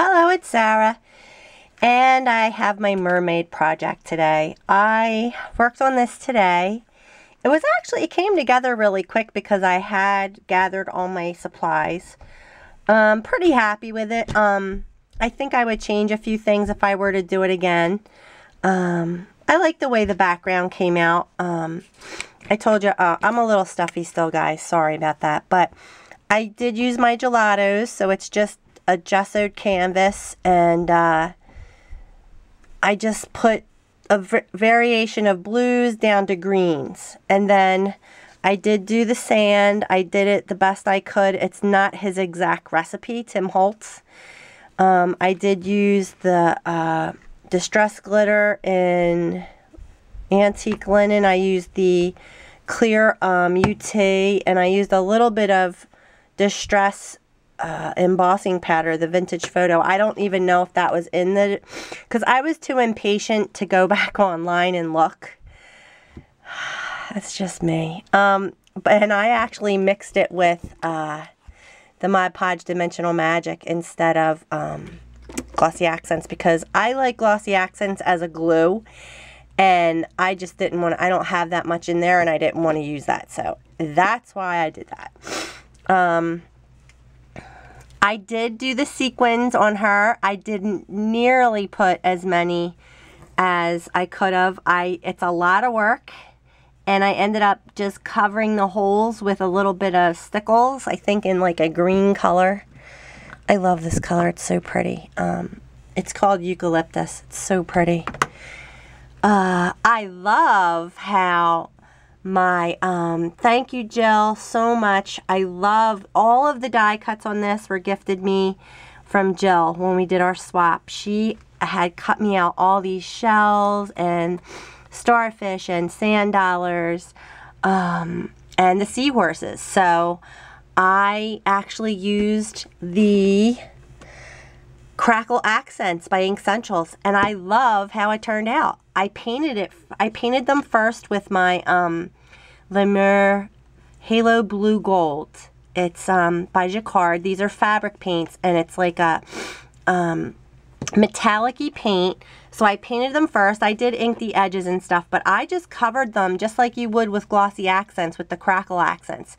Hello, it's Sarah. And I have my mermaid project today. I worked on this today. It was actually, it came together really quick because I had gathered all my supplies. Um, pretty happy with it. Um, I think I would change a few things if I were to do it again. Um, I like the way the background came out. Um, I told you, uh, I'm a little stuffy still, guys. Sorry about that. But I did use my gelatos, so it's just a gessoed canvas and uh, I just put a variation of blues down to greens. And then I did do the sand. I did it the best I could. It's not his exact recipe Tim Holtz. Um, I did use the uh, distress glitter in antique linen. I used the clear um, UTEE and I used a little bit of distress uh, embossing pattern, the vintage photo. I don't even know if that was in the, because I was too impatient to go back online and look. That's just me. Um, but, and I actually mixed it with uh, the Mod Podge Dimensional Magic instead of um, Glossy Accents because I like Glossy Accents as a glue and I just didn't want to, I don't have that much in there and I didn't want to use that. So that's why I did that. Um, I did do the sequins on her. I didn't nearly put as many as I could have. I It's a lot of work. And I ended up just covering the holes with a little bit of stickles. I think in like a green color. I love this color. It's so pretty. Um, it's called eucalyptus. It's so pretty. Uh, I love how my um, thank you Jill so much. I love all of the die cuts on this were gifted me from Jill when we did our swap. She had cut me out all these shells and starfish and sand dollars um, and the seahorses. So I actually used the Crackle Accents by Inkssentials and I love how it turned out. I painted it, I painted them first with my um, Lumiere Halo Blue Gold. It's um, by Jacquard. These are fabric paints, and it's like a um, metallic paint. So I painted them first. I did ink the edges and stuff, but I just covered them just like you would with glossy accents, with the crackle accents,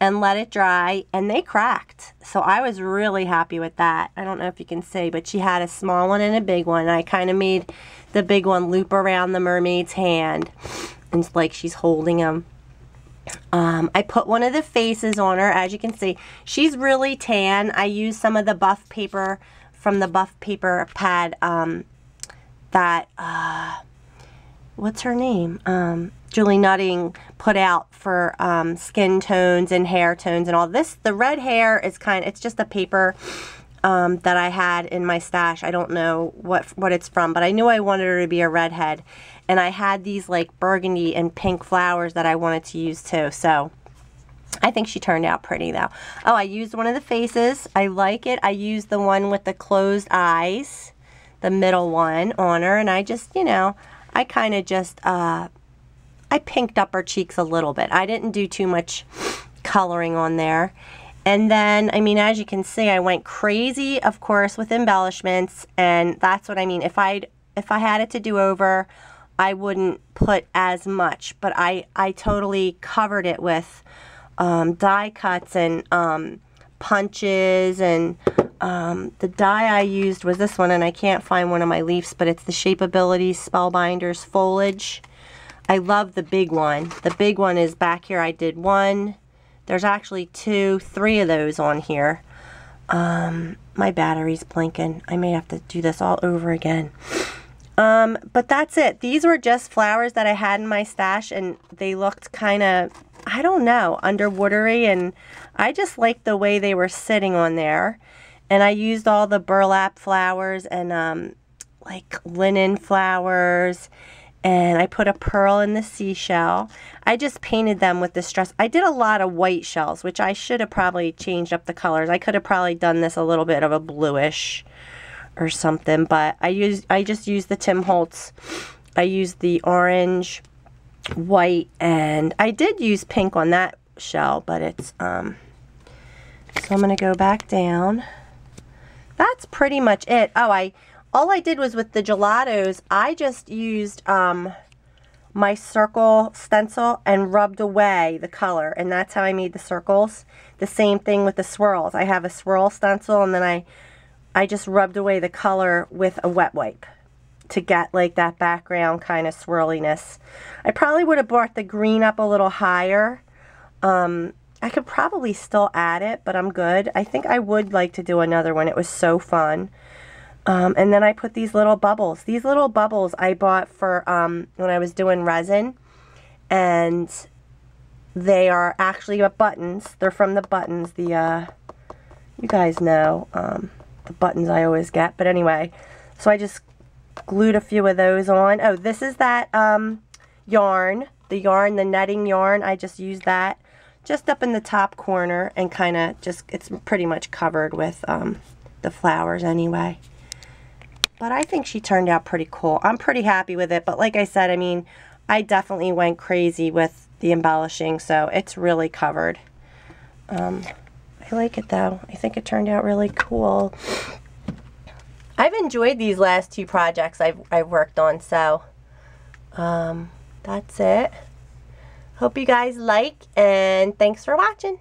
and let it dry, and they cracked. So I was really happy with that. I don't know if you can see, but she had a small one and a big one. I kind of made the big one loop around the mermaid's hand, and it's like she's holding them. Um, I put one of the faces on her, as you can see. She's really tan. I used some of the buff paper from the buff paper pad um, that, uh, what's her name? Um, Julie Nutting put out for um, skin tones and hair tones and all this. The red hair is kind it's just a paper um, that I had in my stash. I don't know what what it's from, but I knew I wanted her to be a redhead and I had these like burgundy and pink flowers that I wanted to use too. So I think she turned out pretty though. Oh, I used one of the faces. I like it. I used the one with the closed eyes, the middle one on her. And I just, you know, I kind of just, uh, I pinked up her cheeks a little bit. I didn't do too much coloring on there. And then, I mean, as you can see, I went crazy, of course, with embellishments. And that's what I mean. If I'd, if I had it to do over, I wouldn't put as much, but I, I totally covered it with um, die cuts and um, punches and um, the die I used was this one and I can't find one of my leaves but it's the Shapeability Spellbinders Foliage. I love the big one. The big one is back here. I did one. There's actually two, three of those on here. Um, my battery's blinking. I may have to do this all over again. Um, but that's it. These were just flowers that I had in my stash and they looked kind of, I don't know, underwatery and I just liked the way they were sitting on there. And I used all the burlap flowers and um, like linen flowers and I put a pearl in the seashell. I just painted them with distress. I did a lot of white shells, which I should have probably changed up the colors. I could have probably done this a little bit of a bluish or something, but I use I just use the Tim Holtz. I used the orange, white, and I did use pink on that shell, but it's um so I'm going to go back down that's pretty much it. Oh, I all I did was with the gelatos, I just used um, my circle stencil and rubbed away the color. And that's how I made the circles. The same thing with the swirls. I have a swirl stencil and then I, I just rubbed away the color with a wet wipe to get like that background kind of swirliness. I probably would have brought the green up a little higher. Um, I could probably still add it, but I'm good. I think I would like to do another one. It was so fun. Um, and then I put these little bubbles. These little bubbles I bought for um, when I was doing resin. And they are actually buttons. They're from the buttons. The, uh, you guys know um, the buttons I always get. But anyway, so I just glued a few of those on. Oh, this is that um, yarn. The yarn, the netting yarn. I just used that just up in the top corner and kind of just, it's pretty much covered with um, the flowers anyway. But I think she turned out pretty cool. I'm pretty happy with it. But like I said, I mean, I definitely went crazy with the embellishing. So it's really covered. Um, I like it though. I think it turned out really cool. I've enjoyed these last two projects I've, I've worked on. So um, that's it. Hope you guys like and thanks for watching.